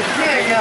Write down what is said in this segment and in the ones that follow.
क्या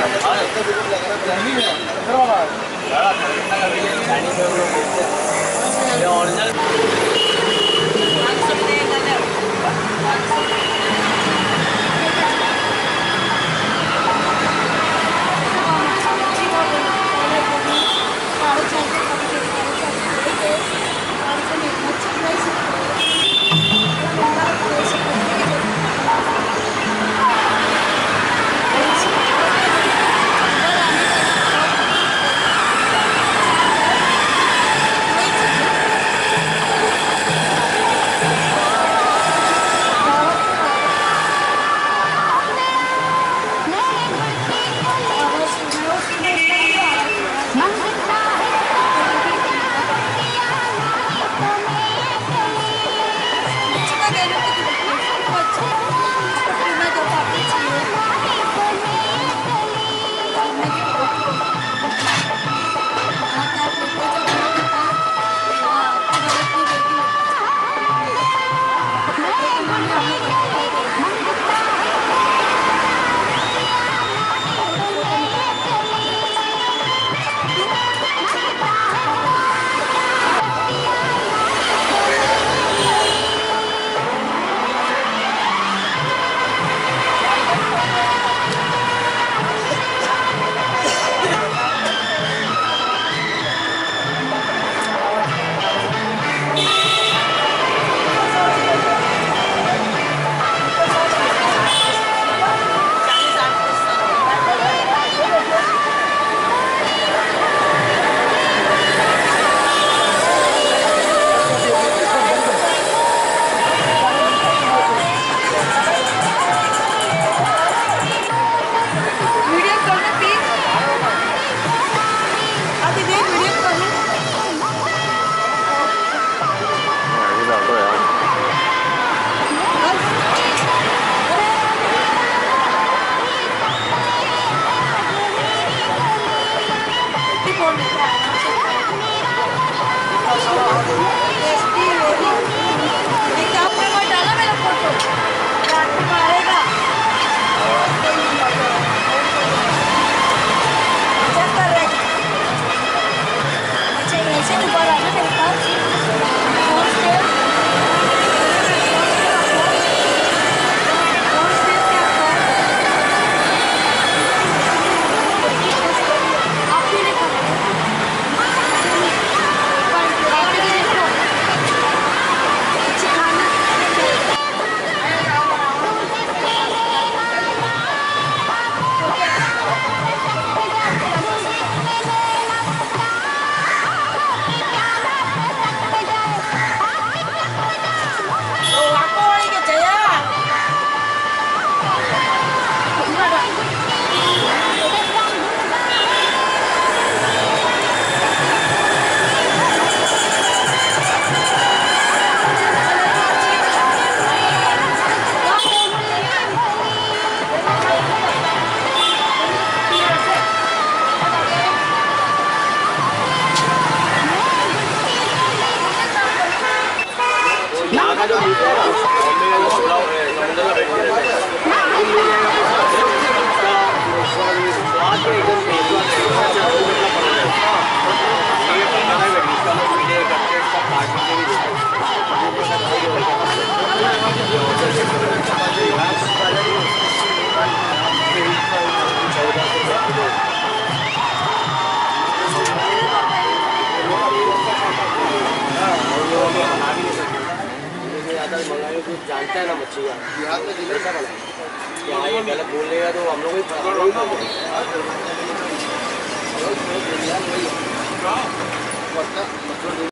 जानता है ना बच्चे का। कैसा बना क्या ये गलत बोल रहेगा तो हम लोग हाँ। ही।